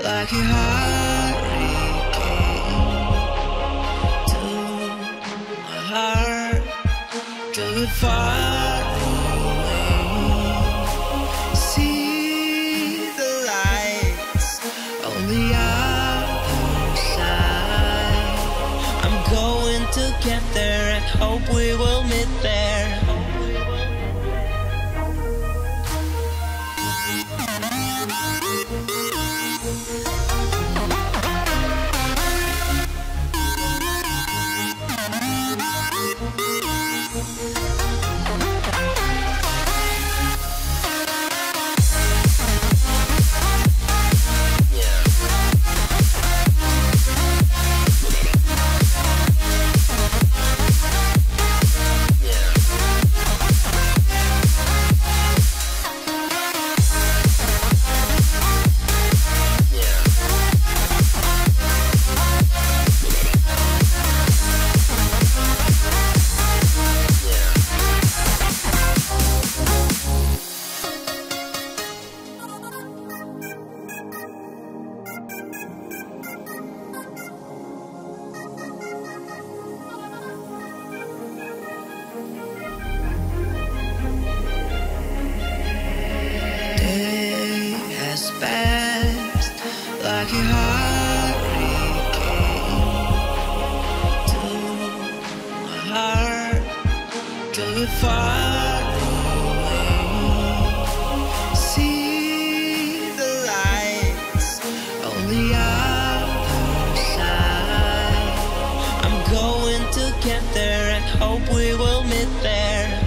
Like a hurricane to my heart, far away. See the lights on the there and hope we will meet there. Like a hurricane to my heart, far away. See the lights on the other side. I'm going to get there and hope we will meet there.